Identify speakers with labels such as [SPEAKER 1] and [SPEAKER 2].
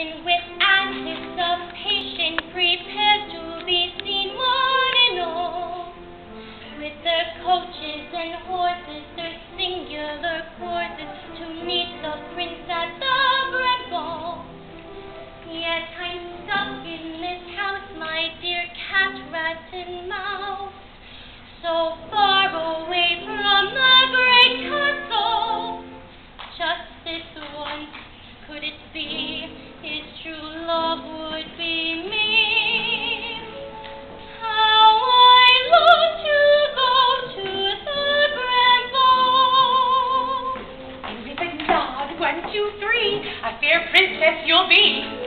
[SPEAKER 1] with anticipation, prepared to be seen one and all. With their coaches and horses, their singular courses, to meet the prince at the ball. Yet I'm stuck in this house, my dear cat, rat, and mouse, so far away from the great castle. Just this
[SPEAKER 2] one, two, three, a fair princess you'll be.